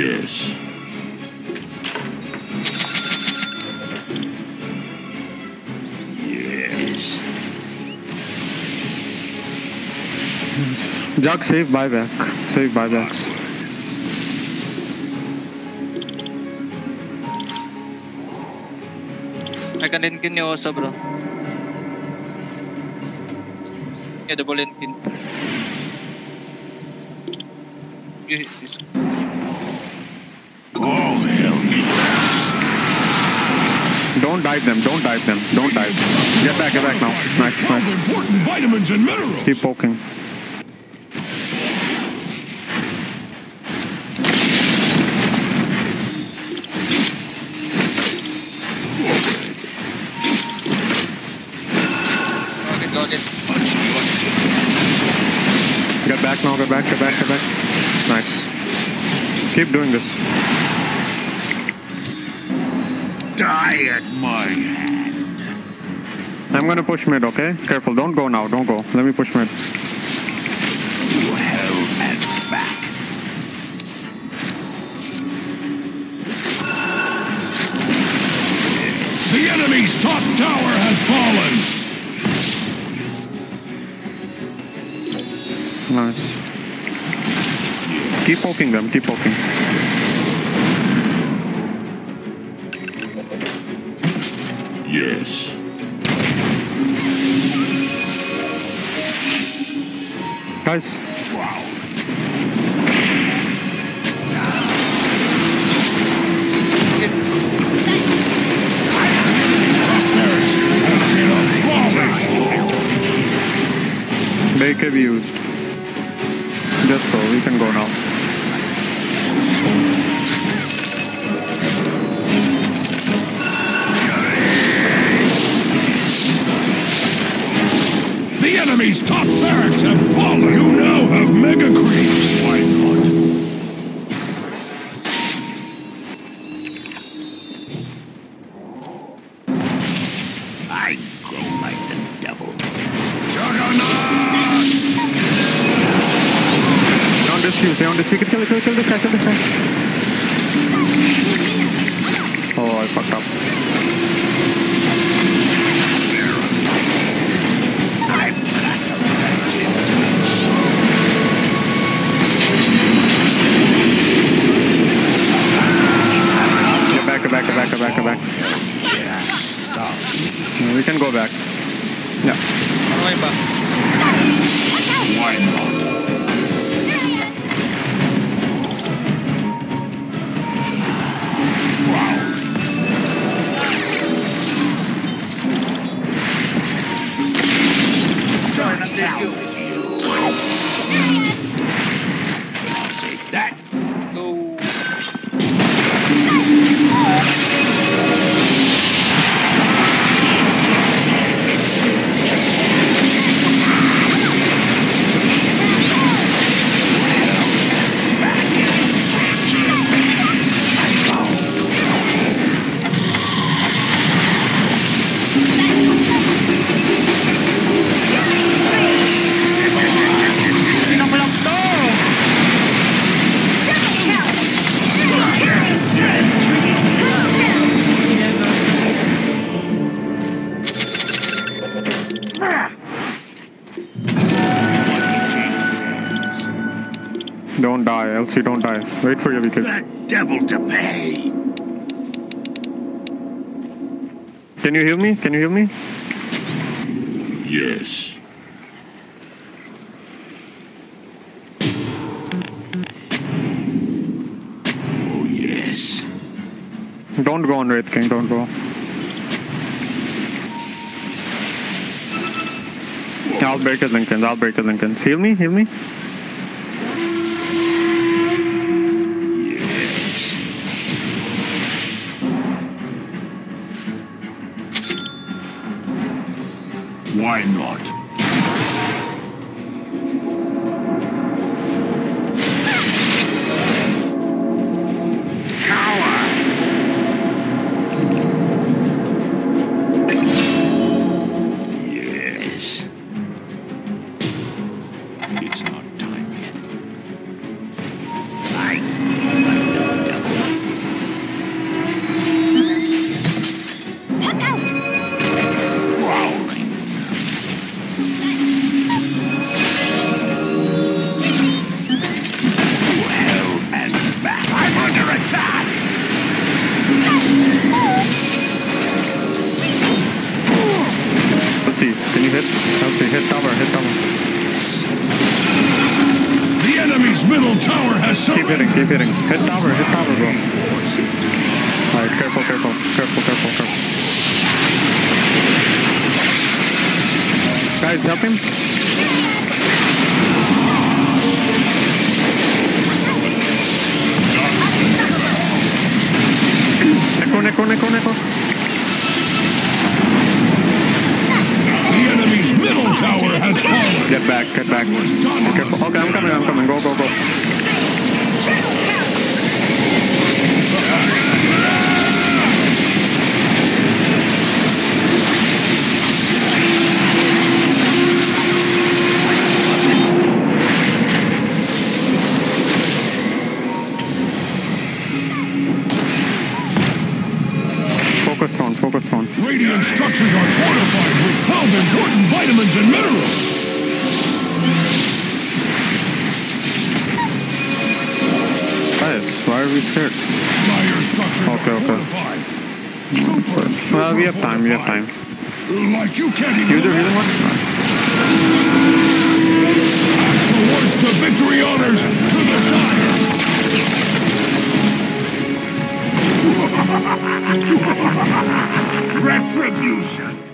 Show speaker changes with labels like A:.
A: Yes. Yes.
B: Jug, save buyback. Save buybacks.
C: May kaninkin ni Osa, bro. Yeah, double Linken. You- you-
A: hell yes.
B: Don't dive them. Don't dive them. Don't dive. Get back. Get back now. Nice. Nice.
A: important vitamins and minerals.
B: Keep poking.
C: Got it, got it.
B: Get back now. Get back. Get back. Get back. Nice. Keep doing this.
A: Die at my hand.
B: I'm gonna push mid. Okay. Careful. Don't go now. Don't go. Let me push mid.
A: To hell and back. The enemy's top tower has fallen.
B: Nice. Keep poking them. Keep poking.
A: Yes.
B: Guys.
A: Wow.
B: Can be used. Just go. We can go now.
A: The enemy's top barracks have fallen. You now have mega creeps. Why not? I go like the devil. Juggernaut!
B: They're on this you. They're on this. We can kill it. Kill it. Kill this guy. Kill this guy. Oh, I fucked up. Die. Elsie, don't die. Wait for your wicket.
A: That devil to pay.
B: Can you heal me? Can you heal me?
A: Yes. Oh, yes.
B: Don't go on Wraith King. Don't go. I'll break his Linken's. I'll break his Linken's. Heal me. Heal me.
A: Why not?
B: Hit? Okay, hit tower, hit tower.
A: The enemy's middle tower has
B: Keep hitting, keep hitting. Hit tower, hit tower, bro. Alright, careful, careful, careful, careful, careful. Guys, help him. Neko, neko, neko, neko.
A: Middle tower has fallen.
B: Get back, get back. Careful. Okay, I'm coming, I'm coming. Go, go, go. Focus on, focus on.
A: Radiant structures are fortified with 12 important vitamins and minerals.
B: Why are we scared? Okay, okay. Well, we have time, we have time.
A: Like you can't even
B: You do healing one?
A: Axe awards the victory honors to the Dire. Retribution.